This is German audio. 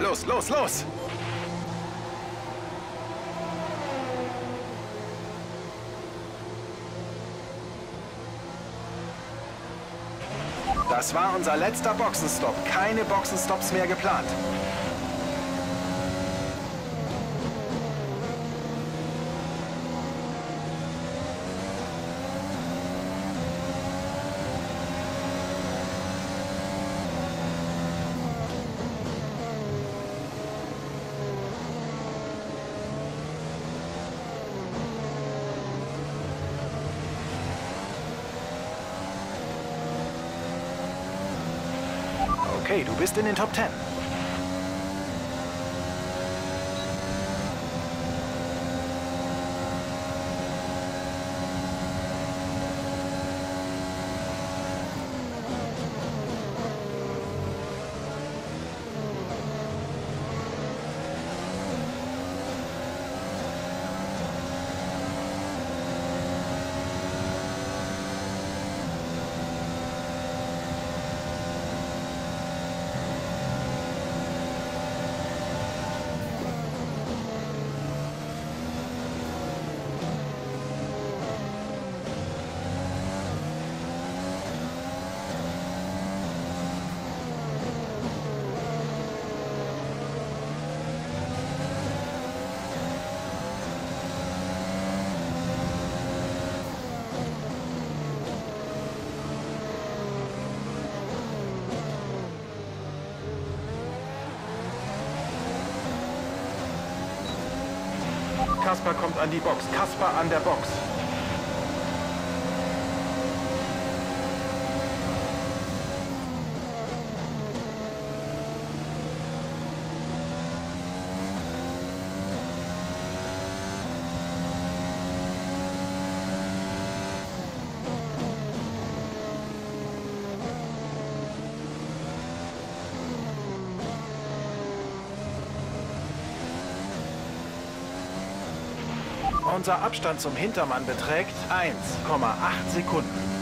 Los, los, los! Das war unser letzter Boxenstopp. Keine Boxenstops mehr geplant. Okay, du bist in den Top 10. Kasper kommt an die Box. Kasper an der Box. Unser Abstand zum Hintermann beträgt 1,8 Sekunden.